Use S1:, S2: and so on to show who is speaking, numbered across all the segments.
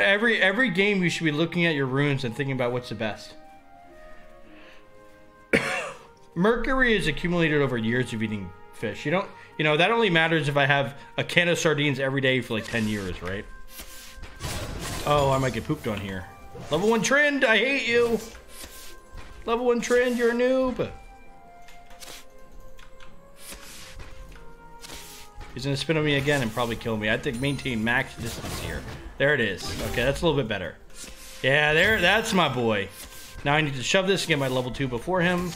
S1: every every game you should be looking at your runes and thinking about what's the best. Mercury is accumulated over years of eating fish. You don't, you know, that only matters if I have a can of sardines every day for like 10 years, right? Oh, I might get pooped on here. Level 1 Trynd, I hate you. Level 1 Trynd, you're a noob. He's gonna spin on me again and probably kill me. I think maintain max distance here. There it is. Okay, that's a little bit better. Yeah, there, that's my boy. Now I need to shove this and get my level 2 before him.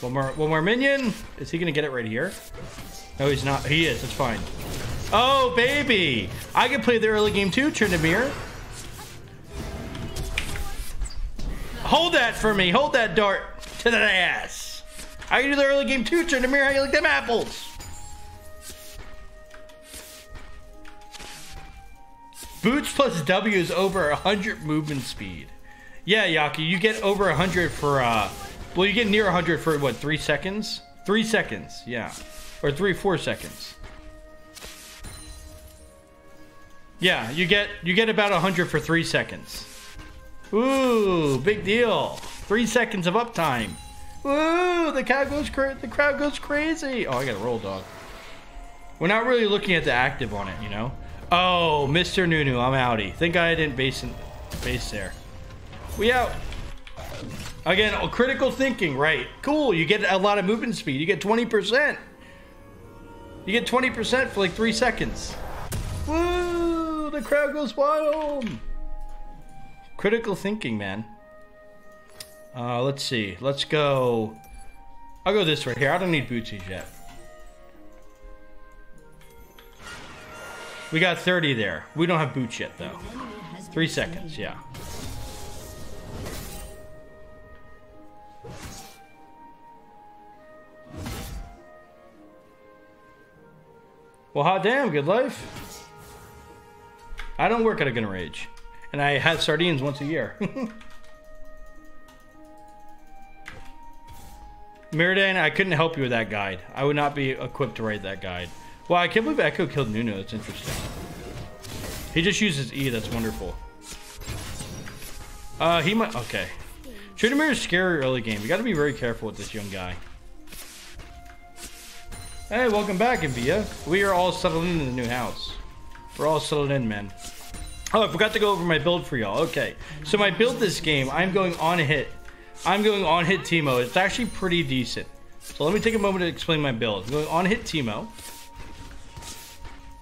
S1: One more, one more minion. Is he gonna get it right here? No, he's not. He is. That's fine. Oh, baby! I can play the early game too, Tryndamere. Hold that for me. Hold that dart to the ass. I can do the early game too, Tryndamere. How you like them apples? Boots plus W is over 100 movement speed. Yeah, Yaki, you get over 100 for uh, well, you get near 100 for what, three seconds? Three seconds, yeah. Or three, four seconds. Yeah, you get you get about 100 for three seconds. Ooh, big deal. Three seconds of uptime. Ooh, the crowd goes the crowd goes crazy. Oh, I got a roll dog. We're not really looking at the active on it, you know. Oh, Mr. Nunu, I'm outie. Think I didn't base in, base there. We out. Again, critical thinking, right? Cool, you get a lot of movement speed. You get 20%. You get 20% for like three seconds. Woo! The crowd goes wild. Critical thinking, man. Uh, let's see. Let's go. I'll go this right here. I don't need bootsies yet. We got 30 there. We don't have boots yet, though. Three seconds, yeah. Well, hot damn, good life. I don't work at a gun rage. And I have sardines once a year. Meridan, I couldn't help you with that guide. I would not be equipped to write that guide. Well, I can't believe Ekko killed Nunu. That's interesting. He just uses E. That's wonderful. Uh, he might... Okay. Tryndamere is scary early game. You got to be very careful with this young guy. Hey, welcome back, Invia. We are all settled in the new house. We're all settled in, man. Oh, I forgot to go over my build for y'all. Okay, so my build this game, I'm going on hit. I'm going on hit Teemo. It's actually pretty decent. So let me take a moment to explain my build. I'm going on hit Teemo.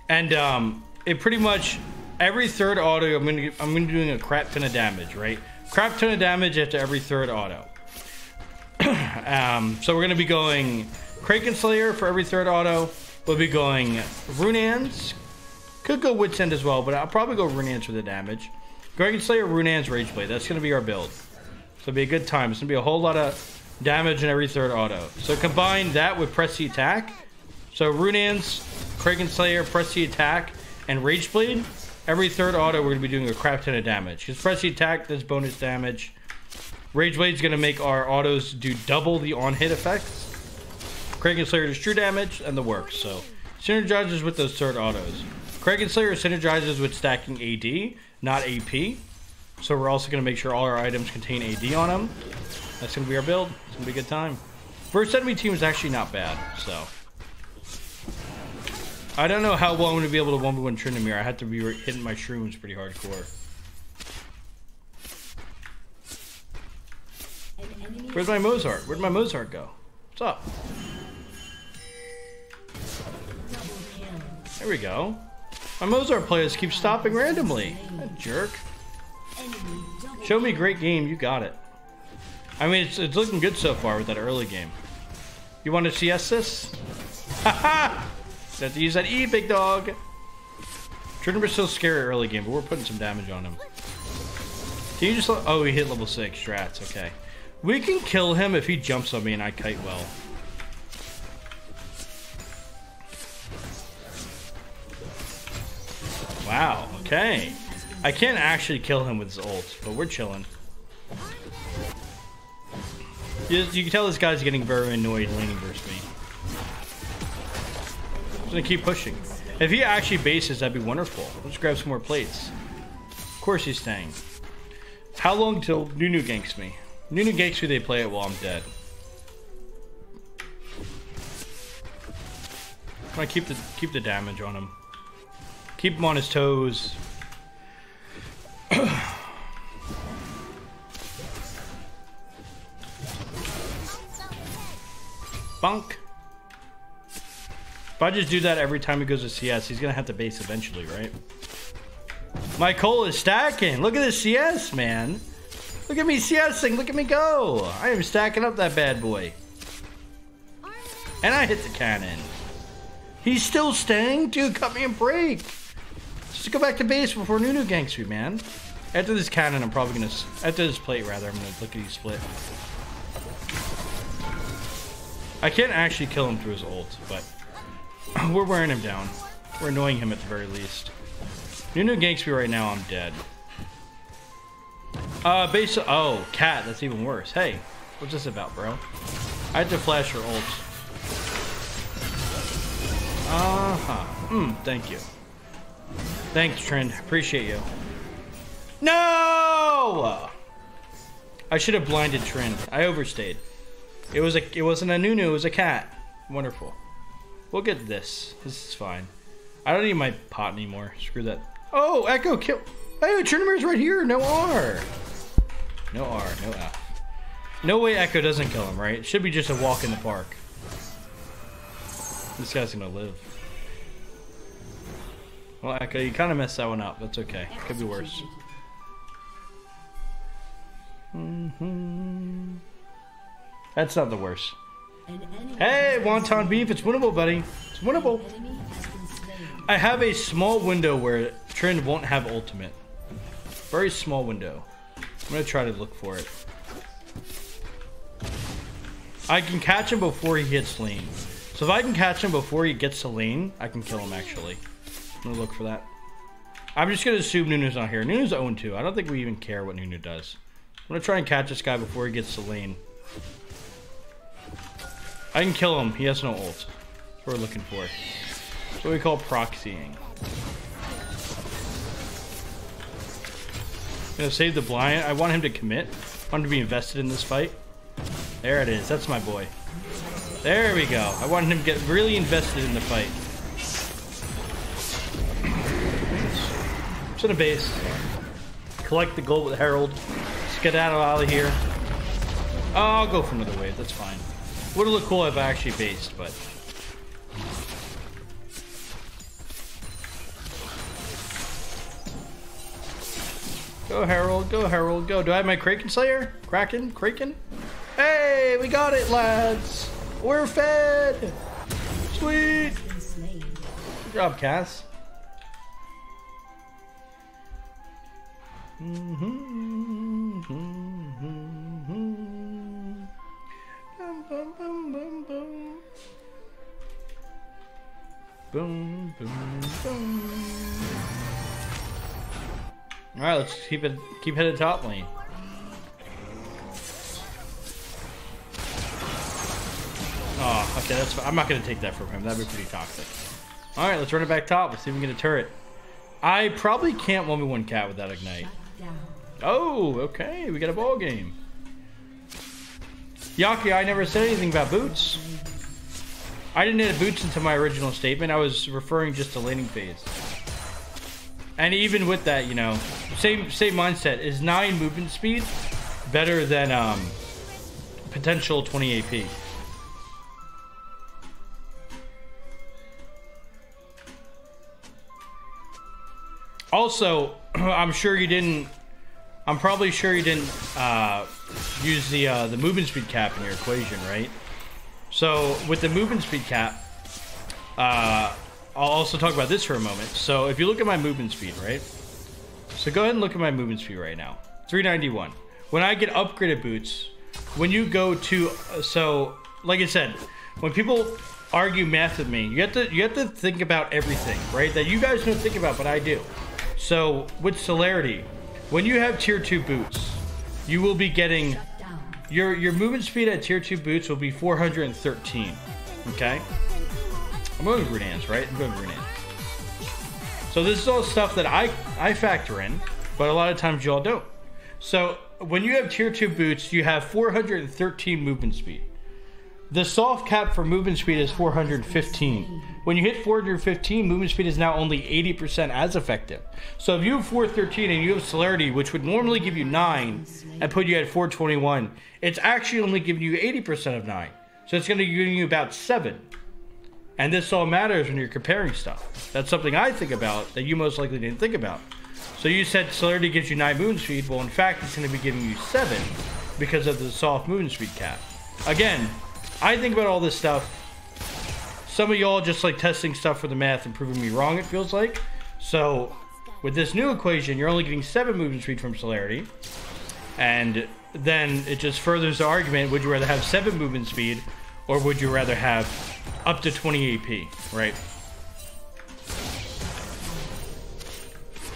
S1: And um, it pretty much, every third auto, I'm gonna, I'm gonna be doing a crap ton of damage, right? Crap ton of damage after every third auto. um, so we're gonna be going Kraken Slayer for every third auto. We'll be going Runaan's. Could go Wit's End as well, but I'll probably go Runaan's for the damage. Kraken Slayer, Runaan's, Rage Blade. That's to be our build. So it'll be a good time. It's to be a whole lot of damage in every third auto. So combine that with Press the Attack. So Runaan's, Kraken Slayer, Press the Attack, and Rage Blade. Every third auto, we're going to be doing a crap ton of damage. Because Press the Attack does bonus damage. Rage Blade's going to make our autos do double the on-hit effects. Kraken Slayer does true damage and the works, so synergizes with those third autos. Kraken Slayer synergizes with stacking AD, not AP. So we're also going to make sure all our items contain AD on them. That's going to be our build. It's going to be a good time. First enemy team is actually not bad, so. I don't know how well I'm going to be able to 1v1 Tryndamere. I had to be hitting my shrooms pretty hardcore. Where's my Mozart? Where'd my Mozart go? What's up? There we go. My Mozart players keep stopping randomly. That jerk. Show me great game, you got it. I mean, it's, it's looking good so far with that early game. You want to CS this? Haha! Have to use that E, big dog. Trigger's still scary early game, but we're putting some damage on him. Can you just... Oh, he hit level 6. Strats, okay. We can kill him if he jumps on me and I kite well. Wow, okay. I can't actually kill him with his ult, but we're chilling. You, you can tell this guy's getting very annoyed laning versus me. I'm gonna keep pushing. If he actually bases, that'd be wonderful. Let's grab some more plates. Of course he's staying. How long till Nunu ganks me? Nunu ganks me, they play it while I'm dead. I keep the keep the damage on him. Keep him on his toes. Bunk. If I just do that every time he goes to CS, he's gonna have to base eventually, right? My Cull is stacking. Look at this CS, man. Look at me CSing. Look at me go. I am stacking up that bad boy. And I hit the cannon. He's still staying? Dude, cut me a break. Just go back to base before Nunu ganks me, man. After this cannon, I'm probably gonna... After this plate, rather, I'm gonna look at you split. I can't actually kill him through his ult, but... We're wearing him down. We're annoying him at the very least. Nunu ganks me right now, I'm dead. Uh, base... Oh, cat, that's even worse. Hey, what's this about, bro? I had to flash your ult. Uh-huh. Hmm, thank you. Thanks, Trynd. Appreciate you. No! I should have blinded Trynd. I overstayed. It was a it wasn't a Nunu, it was a cat. Wonderful. We'll get this. This is fine. I don't need my pot anymore. Screw that. Oh, Ekko kill. Hey, Tryndamere's right here. No R. No R, no F. No way Ekko doesn't kill him, right? It should be just a walk in the park. This guy's gonna live. Well, Ekko, you kind of messed that one up. That's okay. Could be worse. Mm -hmm. That's not the worst. Hey, wonton beef, it's winnable, buddy. It's winnable. I have a small window where Trynd won't have ultimate. Very small window. I'm gonna try to look for it. I can catch him before he hits lane. So if I can catch him before he gets to lane, I can kill him actually. I'm gonna look for that. I'm just gonna assume Nunu's not here. Nunu's 0-2. I don't think we even care what Nunu does. I'm gonna try and catch this guy before he gets to lane. I can kill him. He has no ult. That's what we're looking for. That's what we call proxying. I'm Gonna save the blind. I want him to commit. I want him to be invested in this fight. There it is. That's my boy. There we go. I wanted him to get really invested in the fight. In a base. Collect the gold with Herald. Skedaddle out of here. Oh, I'll go for another wave. That's fine. Would have looked cool if I actually based, but... Go Herald, go Herald, go. Do I have my Kraken Slayer? Kraken? Kraken? Hey, we got it, lads! We're fed! Sweet! Good job, Cass. Mm Bum, bum, bum, bum, bum. Boom, boom, boom. All right, let's keep it keep headed top lane. Oh, okay, that's. fine. I'm not gonna take that from him. That'd be pretty toxic. All right, let's run it back top. Let's see if we can get a turret. I probably can't 1v1 cat without Ignite. Oh, okay. We got a ball game. Yaki, I never said anything about boots. I didn't add boots into my original statement. I was referring just to laning phase. And even with that, you know, same same mindset. Is 9 movement speed better than um, potential 20 AP? Also, I'm sure you didn't. I'm probably sure you didn't uh, use the uh, the movement speed cap in your equation, right? So with the movement speed cap, uh, I'll also talk about this for a moment. So if you look at my movement speed, right? So go ahead and look at my movement speed right now. 391. When I get upgraded boots, when you go to so like I said, when people argue math with me, you have to you have to think about everything, right? That you guys don't think about, but I do. So with celerity, when you have tier two boots, you will be getting your your movement speed at tier two boots will be 413. Okay, I'm going to Runaan's, right? I'm going to Runaan's. So this is all stuff that I I factor in. but a lot of times y'all don't. So when you have tier 2 boots, you have 413 movement speed. The soft cap for movement speed is 415. When you hit 415, movement speed is now only 80% as effective. So if you have 413 and you have celerity, which would normally give you 9 and put you at 421, it's actually only giving you 80% of 9. So it's going to be giving you about 7. And this all matters when you're comparing stuff. That's something I think about that you most likely didn't think about. So you said celerity gives you 9 movement speed. Well, in fact, it's going to be giving you 7 because of the soft movement speed cap. Again, I think about all this stuff. Some of y'all just like testing stuff for the math and proving me wrong, it feels like. So, with this new equation, you're only getting 7 movement speed from celerity. And then it just furthers the argument, would you rather have 7 movement speed or would you rather have up to 20 AP, right?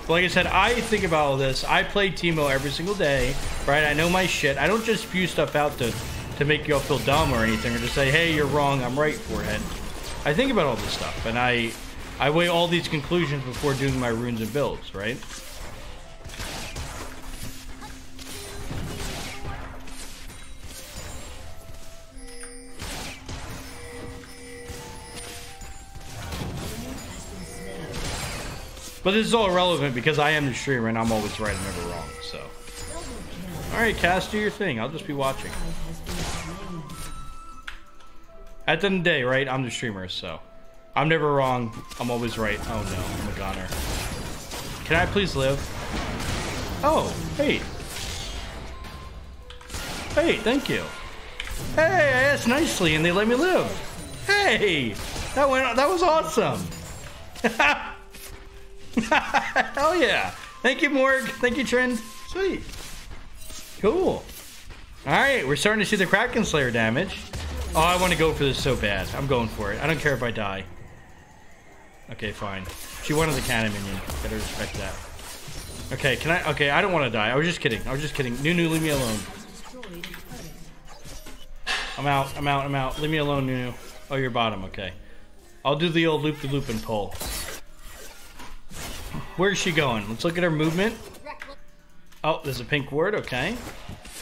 S1: like I said, I think about all this. I play Teemo every single day, right? I know my shit. I don't just spew stuff out to to make y'all feel dumb or anything, or to say, hey, you're wrong, I'm right, forehead. I think about all this stuff, and I, I weigh all these conclusions before doing my runes and builds, right? But this is all irrelevant because I am the streamer and I'm always right and never wrong, so. Alright, Cass, do your thing. I'll just be watching. At the end of the day, right, I'm the streamer, so. I'm never wrong. I'm always right. Oh no, I'm a goner. Can I please live? Oh, hey. Hey, thank you. Hey, I asked nicely and they let me live. Hey, that went, that was awesome. Hell yeah. Thank you, Morg. Thank you, Trynd. Sweet. Cool. All right, we're starting to see the Kraken Slayer damage. Oh, I want to go for this so bad. I'm going for it. I don't care if I die. Okay, fine. She wanted the cannon minion. Gotta respect that. Okay, can I? Okay, I don't want to die. I was just kidding. I was just kidding. Nunu, leave me alone. I'm out. I'm out. I'm out. Leave me alone, Nunu. Oh, you're bottom. Okay. I'll do the old loop-the-loop -loop and pull. Where's she going? Let's look at her movement. Oh, there's a pink ward. Okay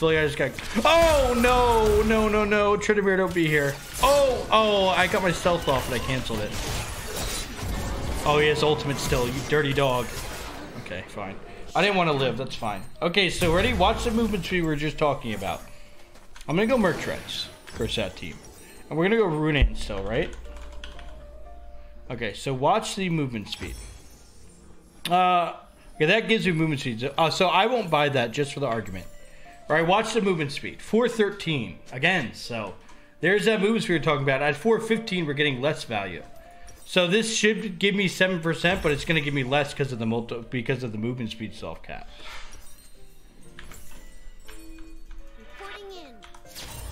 S1: feel like I just got... Oh, no, no, no, no. Tryndamere, don't be here. Oh, oh, I got my stealth off, but I canceled it. Oh, he has ultimate still, you dirty dog. Okay, fine. I didn't want to live, that's fine. Okay, so ready? Watch the movements we were just talking about. I'm going to go Treads for that team. And we're going to go Runaan still, right? Okay, so watch the movement speed. Uh, okay, that gives you movement speed. Uh, so I won't buy that just for the argument. All right, watch the movement speed. 413. Again, so there's that movement speed we are talking about. At 415, we're getting less value. So this should give me 7%, but it's going to give me less because of the multi because of the movement speed soft cap.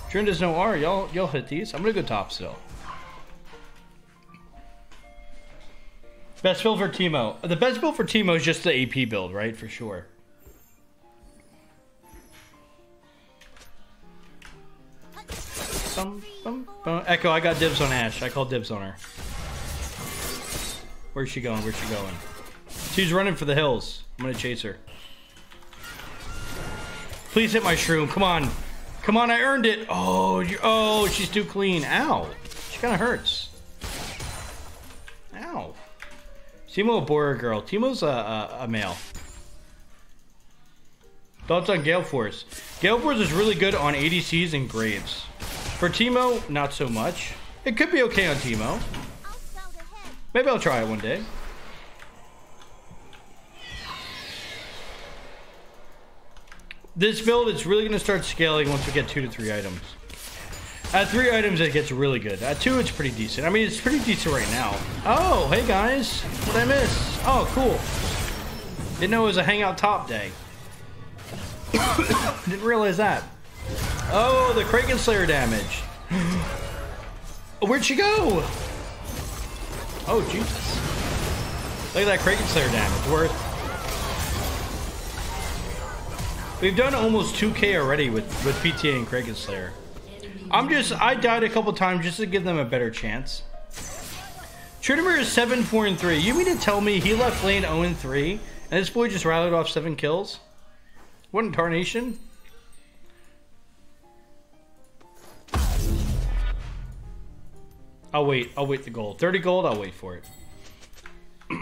S1: Trin does no R. Y'all y'all hit these. I'm gonna go top still. Best build for Teemo. The best build for Teemo is just the AP build, right? For sure. Bum. Ekko, I got dibs on Ashe. I call dibs on her. Where's she going? Where's she going? She's running for the hills. I'm gonna chase her. Please hit my shroom. Come on. Come on, I earned it. Oh, oh, she's too clean. Ow. She kind of hurts. Ow. Teemo a boy girl? Teemo's a, a, a male. Thoughts on Gale Force? Gale Force is really good on ADCs and Graves. For Teemo, not so much. It could be okay on Teemo. Maybe I'll try it one day. This build is really going to start scaling once we get two to three items. At three items, it gets really good. At two, it's pretty decent. I mean, it's pretty decent right now. Oh, hey guys. What did I miss? Oh, cool. Didn't know it was a hangout top day. Didn't realize that. Oh, the Kraken Slayer damage. Where'd she go? Oh, Jesus. Look at that Kraken Slayer damage. Worth. We've done almost 2k already with, with PTA and Kraken Slayer. I'm just, I died a couple times just to give them a better chance. Tryndamere is 7, 4, and 3. You mean to tell me he left lane 0 and 3 And this boy just rallied off seven kills. What in I'll wait. I'll wait the gold. 30 gold, I'll wait for it.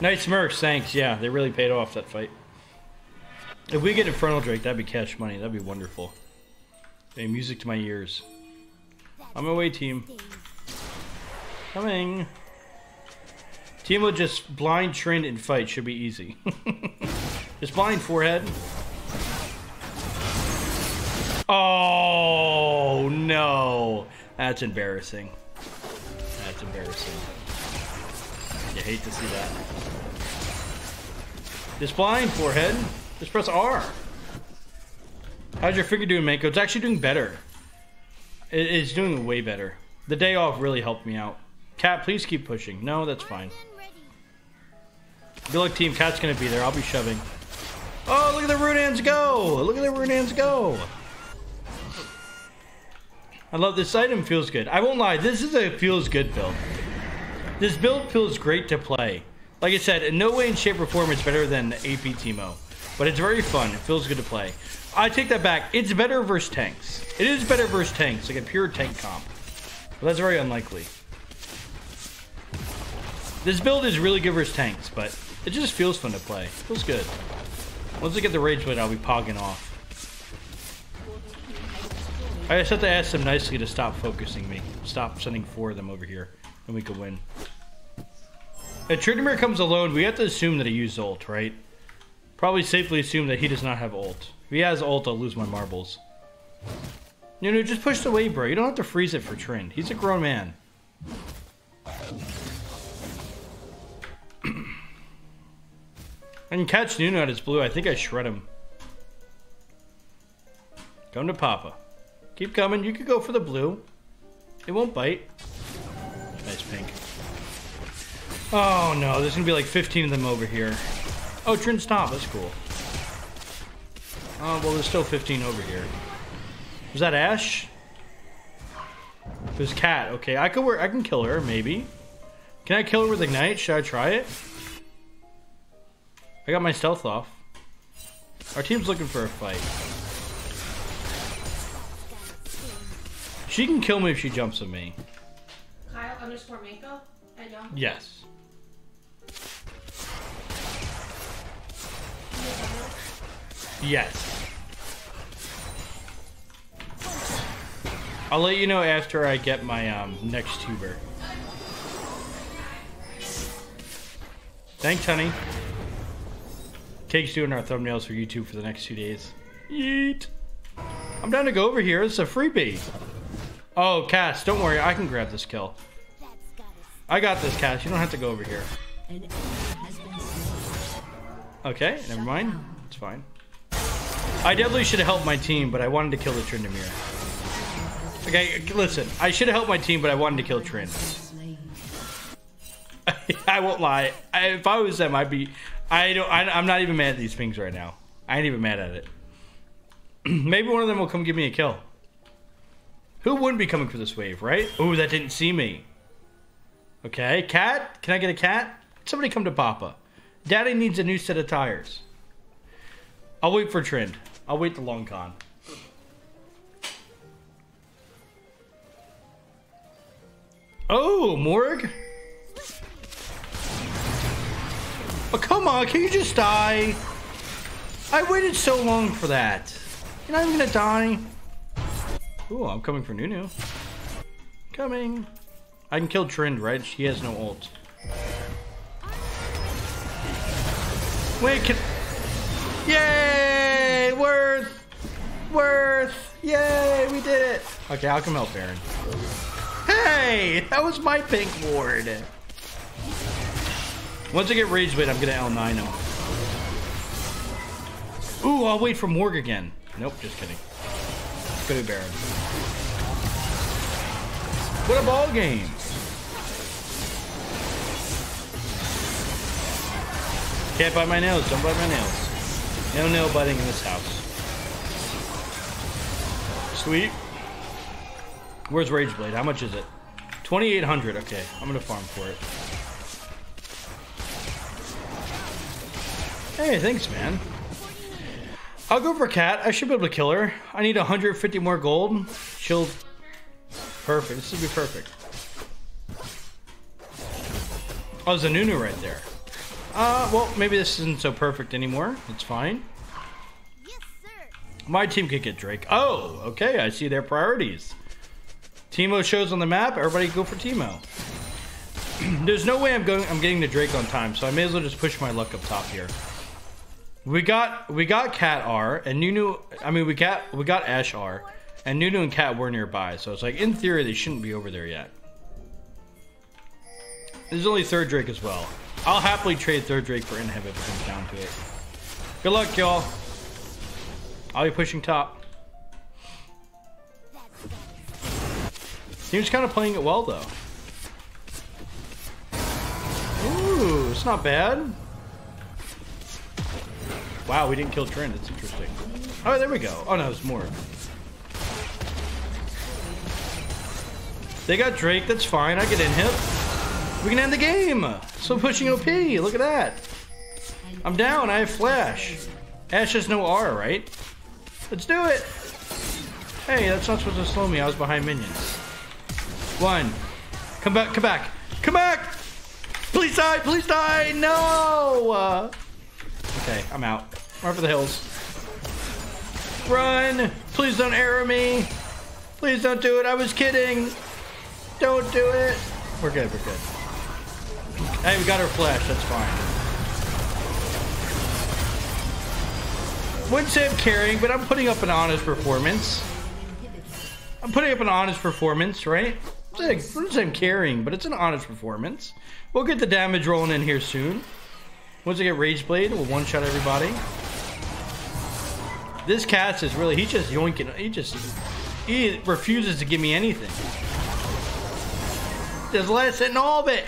S1: nice Mercs, thanks. Yeah, they really paid off that fight. If we get Infernal Drake, that'd be cash money. That'd be wonderful. Hey, music to my ears. On my way, team. Coming. Team will just blind Trynd and fight. Should be easy. just blind forehead. Oh, no. That's embarrassing. That's embarrassing. You hate to see that. Just blind forehead. Just press R. How's your finger doing, Mako? It's actually doing better. It's doing way better. The day off really helped me out. Cat, please keep pushing. No, that's fine. Good luck, team. Cat's gonna be there. I'll be shoving. Oh, look at the Runaan's go! Look at the Runaan's go! I love this item. Feels good. I won't lie. This is a feels good build. This build feels great to play. Like I said, in no way in shape or form it's better than the AP Teemo. But it's very fun. It feels good to play. I take that back. It's better versus tanks. It is better versus tanks, like a pure tank comp. But that's very unlikely. This build is really good versus tanks, but it just feels fun to play. It feels good. Once I get the Rage Blade, I'll be pogging off. I just have to ask them nicely to stop focusing me. Stop sending four of them over here, and we can win. If Tryndamere comes alone, we have to assume that he used ult, right? Probably safely assume that he does not have ult. If he has ult, I'll lose my marbles. You know, just push the wave, bro. You don't have to freeze it for Trynd. He's a grown man. I can catch Nunu at his blue. I think I shred him. Come to Papa. Keep coming. You could go for the blue. It won't bite. Nice pink. Oh no, there's gonna be like 15 of them over here. Oh, Trin stop. That's cool. Oh, well, there's still 15 over here. Was that Ashe? There's Cat. Okay, I could work. I can kill her, maybe. Can I kill her with Ignite? Should I try it? I got my stealth off. Our team's looking for a fight. She can kill me if she jumps at me.
S2: Kyle underscore Mako at Yahoo?
S1: Yes. Yes. I'll let you know after I get my um, next tuber. Thanks, honey. Cake's doing our thumbnails for YouTube for the next two days. Yeet. I'm down to go over here. It's a freebie. Oh, Cass, don't worry. I can grab this kill. I got this, Cass. You don't have to go over here. Okay, never mind. It's fine. I definitely should have helped my team, but I wanted to kill the Tryndamere. Okay, listen. I should have helped my team, but I wanted to kill Trin. I won't lie. I, if I was them, I'd be. I don't. I, I'm not even mad at these things right now. I ain't even mad at it. Maybe one of them will come give me a kill. Who wouldn't be coming for this wave, right? Oh, that didn't see me. Okay, cat. Can I get a cat? Somebody come to Papa. Daddy needs a new set of tires. I'll wait for Trynd. I'll wait the long con. Oh, Morg? Oh, come on. Can you just die? I waited so long for that. You're not even gonna die. Ooh, I'm coming for Nunu. Coming. I can kill Trynd, right? He has no ult. Wait, can... Yay! Worth! Worth! Yay! We did it! Okay, I'll come help Baron. Hey! That was my pink ward! Once I get Rage Blade, I'm gonna L9 him. Ooh, I'll wait for Morg again. Nope, just kidding. Baron. What a ball game! Can't bite my nails, don't bite my nails. No nail biting in this house. Sweet. Where's Rageblade? How much is it? 2,800. Okay, I'm gonna farm for it. Hey, thanks, man. I'll go for Cat. I should be able to kill her. I need 150 more gold. She'll... Perfect. This would be perfect. Oh, there's a Nunu right there. Uh, well, maybe this isn't so perfect anymore. It's fine.
S3: Yes, sir.
S1: My team could get Drake. Oh, okay. I see their priorities. Teemo shows on the map. Everybody go for Teemo. There's no way I'm going. I'm getting the Drake on time, so I may as well just push my luck up top here. We got we got Cat R and Nunu. I mean, we got we got Ashe R, and Nunu and Cat were nearby. So it's like in theory they shouldn't be over there yet. There's only third Drake as well. I'll happily trade third Drake for inhib if it comes down to it. Good luck, y'all. I'll be pushing top. Seems kind of playing it well though. Ooh, it's not bad. Wow, we didn't kill Trent. That's interesting. Oh, there we go. Oh no, there's more. They got Drake. That's fine. I get in hit. We can end the game. So pushing OP. Look at that. I'm down. I have flash. Ashe has no R, right? Let's do it. Hey, that's not supposed to slow me. I was behind minions. One. Come back. Come back. Come back. Please die. Please die. No. Uh, okay, I'm out. Run for the hills. Run. Please don't arrow me. Please don't do it. I was kidding. Don't do it. We're good. We're good. Hey, we got our flash. That's fine. Wouldn't say I'm carrying, but I'm putting up an honest performance. I'm putting up an honest performance, right? Wouldn't say I'm carrying, but it's an honest performance. We'll get the damage rolling in here soon. Once I get Rage Blade, we'll one-shot everybody. This cat is really, he's just yoinking, he just, he refuses to give me anything. Just let it in it.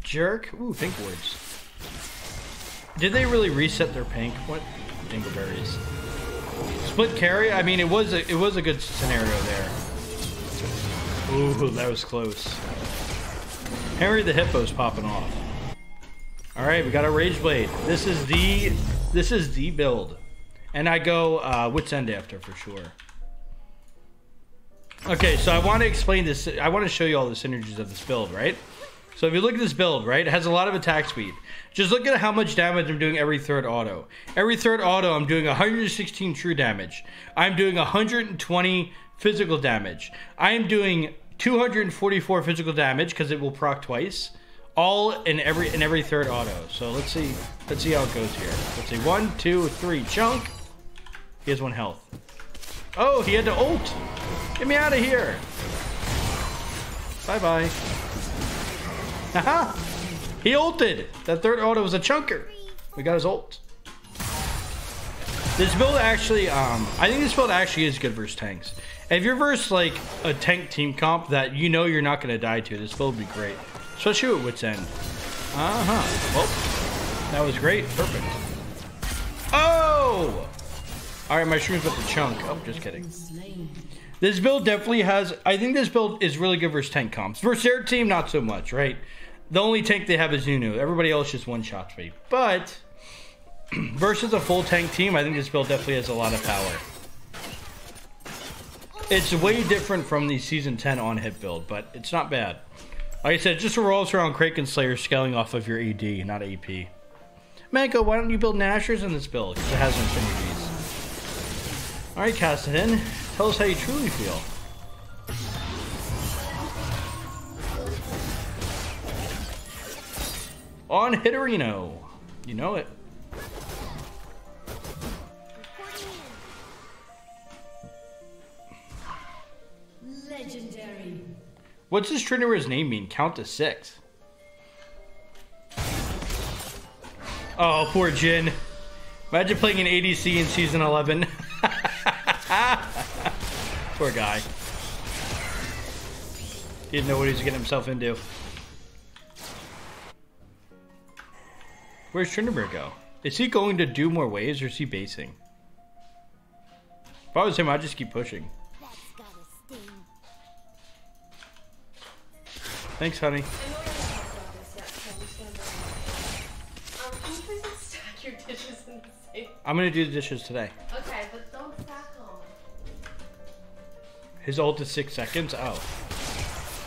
S1: Jerk. Ooh, pink words. Did they really reset their pink? What? Dingleberries. Split carry? I mean, it was a, it was a good scenario there. Ooh, that was close. Henry the Hippo's popping off. All right, we got a Rage Blade. This is the this is the build, and I go uh, Wits End after for sure. Okay, so I want to explain this. I want to show you all the synergies of this build, right? So if you look at this build, right, it has a lot of attack speed. Just look at how much damage I'm doing every third auto. Every third auto, I'm doing 116 true damage. I'm doing 120 physical damage. I am doing 244 physical damage because it will proc twice. All in every in every third auto. So let's see let's see how it goes here. Let's see one, two, three, chunk. He has one health. Oh, he had to ult. Get me out of here. Bye bye. Haha! he ulted. That third auto was a chunker. We got his ult. This build actually, um, I think this build actually is good versus tanks. If you're versus like a tank team comp that you know you're not going to die to, this build would be great. Especially with Wits End. Uh-huh. Well, that was great. Perfect. Oh! Alright, my shroom's about to chunk. Oh, just kidding. This build definitely has, I think this build is really good versus tank comps. Versus their team, not so much, right? The only tank they have is Nunu. Everybody else just one-shots me. But, versus a full tank team, I think this build definitely has a lot of power. It's way different from the Season 10 on-hit build, but it's not bad. Like I said, just revolves around Kraken Slayer scaling off of your AD, not AP. Manco, why don't you build Nashor's in this build? Because it has infinities. Alright, cast it in. Tell us how you truly feel. On Hitterino. You know it.
S3: Legendary.
S1: What's this Trinity's name mean? Count to six. Oh, poor Jhin. Imagine playing an ADC in season 11. poor guy. He didn't know what he was getting himself into. Where's Trinidad go? Is he going to do more waves or is he basing? If I was him, I'd just keep pushing. The honey.
S2: Um, I'm
S1: gonna do the dishes today.
S2: Okay, but don't stack them.
S1: His ult is six seconds. Oh,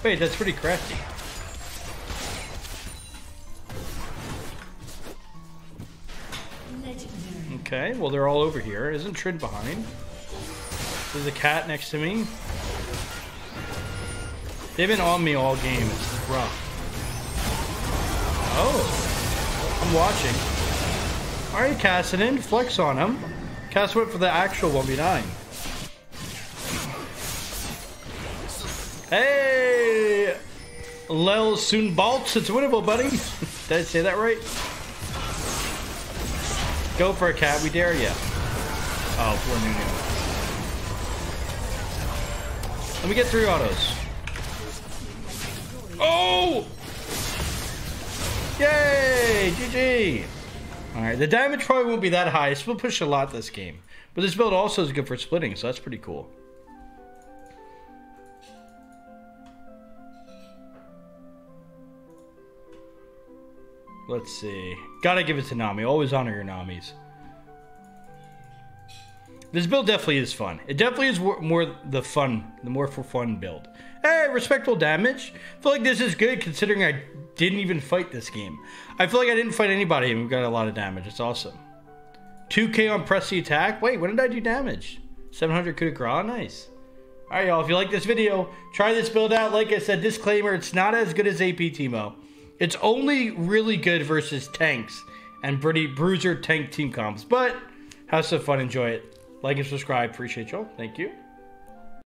S1: wait, that's pretty crafty. Okay, well they're all over here. Isn't Trin behind? There's a cat next to me. They've been on me all game. It's rough. Oh, I'm watching. All right, Cassidy, flex on him. Cass went for the actual 1v9. Hey! Lel soon bolts. It's winnable, buddy. Did I say that right? Go for a cat. We dare ya. Oh, poor Nunu. Let me get three autos. Yay! GG! Alright, the damage probably won't be that high. It's will push a lot this game. But this build also is good for splitting, so that's pretty cool. Let's see. Gotta give it to Nami. Always honor your Namis. This build definitely is fun. It definitely is more the fun, the more for fun build. Hey, respectable damage. I feel like this is good considering I didn't even fight this game. I feel like I didn't fight anybody and we got a lot of damage. It's awesome. 2k on press the attack. Wait, when did I do damage? 700 coup de grace? Nice. Alright, y'all. If you like this video, try this build out. Like I said, disclaimer, it's not as good as AP Teemo. It's only really good versus tanks and pretty bruiser tank team comps. But have some fun. Enjoy it. Like and subscribe. Appreciate y'all. Thank you.